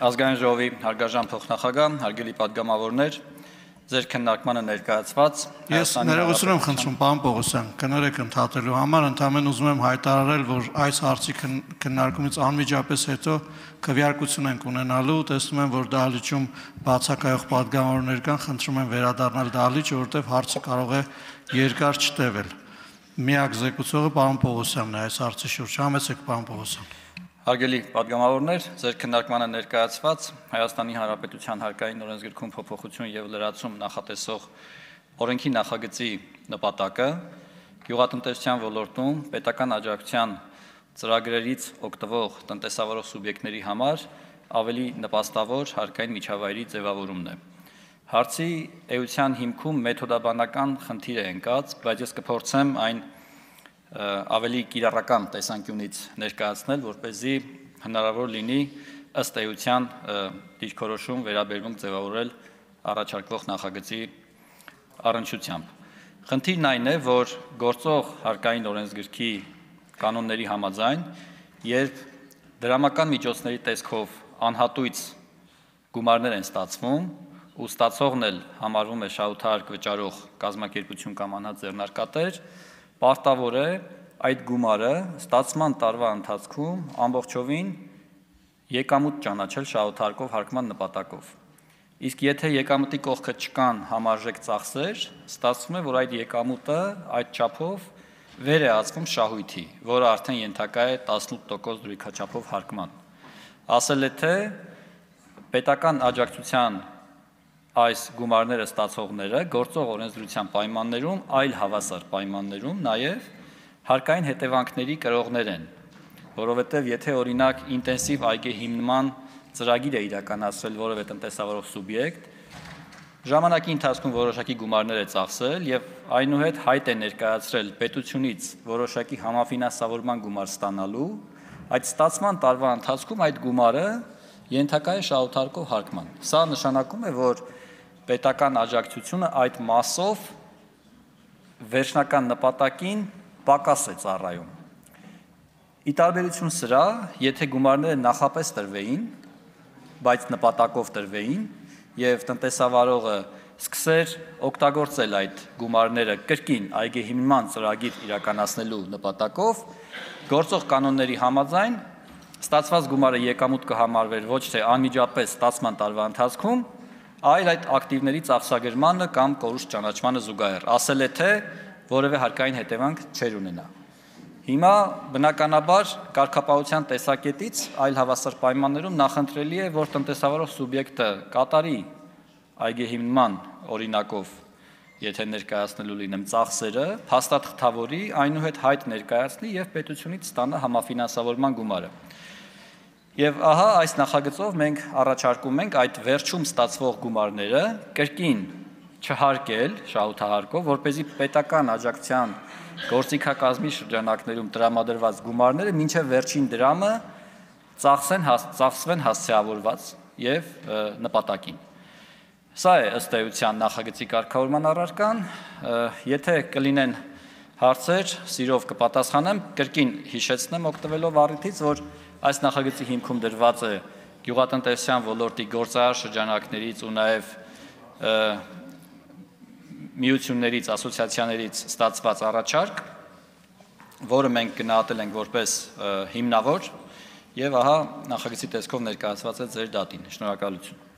Ազգային ժողովի հարգաժան փոխնախագահ, հարգելի падգամավորներ, ձեր քննարկմանը ներկայացված Ես ներողություն եմ խնդրում, պարոն Պողոսյան, կներեք ընդհատելու համար, ընդամենը ուզում եմ հայտարարել, որ այս հարցի քննարկումից անմիջապես հետո քվեարկություն ենք ունենալու, տեսնում եմ, որ դահլիճում բացակայող падգամավորներ կան, խնդրում եմ վերադառնալ դահլիճ, որովհետև հարցը կարող է երկար չտևել։ Միակ զեկուցողը պարոն Պողոսյանն է այս հարցի շուրջ։ Համեցեք պարոն Պողոսյան։ Հարգելի падգամավորներ, ձեր քննարկմանը ներկայացված Հայաստանի Հանրապետության հարկային օրենսգրքում փոփոխություն եւ լրացում նախատեսող օրենքի նախագծի նպատակը գյուղատնտեսության ոլորտում պետական աջակցության ծրագրերից օգտվող տնտեսավորող սուբյեկտների համար ավելի նպաստավոր հարկային միջավայրի ձևավորումն է։ Հարցի էության հիմքում մեթոդաբանական խնդիր է ընկած, բայց ես կփորձեմ այն ավելի կիրառական տեսանկյունից ներկայացնել, որ เป զի հնարավոր լինի ըստ էության դիրքորոշում վերաբերվում ձևավորել առաջարկվող նախագծի առնչությամբ։ Խնդիրն այն է, որ գործող հարկային օրենսգրքի կանոնների համաձայն, երբ դրամական միջոցների տեսքով անհատույց գումարներ են ստացվում, ու ստացողն էլ համարվում է շահութարկ վճարող կազմակերպություն կամ անհատ ձեռնարկատեր, պարտավոր է այդ գումարը ստացման տարվա ընթացքում ամբողջովին եկամուտ ճանաչել շահութարկով հարկման նպատակով։ Իսկ եթե եկամուտի կողքը չկան համարժեք ծախսեր, ստացվում է, որ այդ եկամուտը այդ չափով վեր է ածվում շահույթի, որը արդեն ենթակա է 18% դրույքաչափով հարկման։ Ասել է թե պետական աջակցության այս գումարները ստացողները գործող օրենսդրության պայմաններում, այլ հավասար պայմաններում նաև հարկային հետևանքների կրողներ են, որովհետև եթե օրինակ ինտենսիվ այգի հիմնման ծրագիր է իրականացրել որևէ տնտեսավարող սուբյեկտ, ժամանակի ընթացքում որոշակի գումարներ է ծախսել եւ այնուհետ հայտ է ներկայացրել պետությունից որոշակի համաֆինանսավորման գումար ստանալու, այդ ստացման տարվա ընթացքում այդ գումարը ենթակա է շահութարկով հարկման։ Սա նշանակում է, որ պետական աջակցությունը այդ մասով վերջնական նպատակին պակաս է ծառայում։ Ի տարբերություն սրա, եթե գումարները նախապես տրվեին, բայց նպատակով տրվեին եւ տնտեսավարողը սկսեր օգտագործել այդ գումարները կրկին այգեհիմնման ծրագիր իրականացնելու նպատակով, գործող կանոնների համաձայն ստացված գումարը եկամուտ կհամարվեր ոչ թե անմիջապես ստացման տարվա ընթացքում, այլ այդ ակտիվների ծախսագրմանը կամ կորուստ ճանաչմանը զուգահեռ։ Ասել է թե որևէ հարկային հետևանք չեր ունենա։ Հիմա բնականաբար կարգապահության տեսակետից այլ հավասար պայմաններում նախընտրելի է, որ տնտեսավարող սուբյեկտը կատարի այգեհիմնման օրինակով եթե ներկայացնելու լինեմ ծախսերը, փաստաթղթավորի, այնուհետ հայտ ներկայացնի եւ պետությունից ստանա համաֆինանսավորման գումարը։ Եվ ահա այս նախագծով մենք առաջարկում ենք այդ վերջում ստացվող գումարները կրկին չհարկել շահութահարկով, որ เป զի պետական աջակցության գործիքակազմի շրջանակներում տրամադրված գումարները մինչև վերջին դրամը ծախսեն ծախսվեն հասցեավորված եւ նպատակին։ Սա է ըստ էության նախագծի կարգավորման առարկան, եթե կլինեն հարցեր, սիրով կպատասխանեմ, կրկին հիշեցնեմ օգտվելով առիթից, որ Այս նախագծի հիմքում դրված է գյուղատնտեսության ոլորտի գործարար շրջանակներից ու նաև միություններից, ասոցիացիաներից ստացված առաջարկ, որը մենք գնահատել ենք որպես հիմնավոր եւ ահա նախագծի տեսքով ներկայացված է ձեր դատին։ Շնորհակալություն։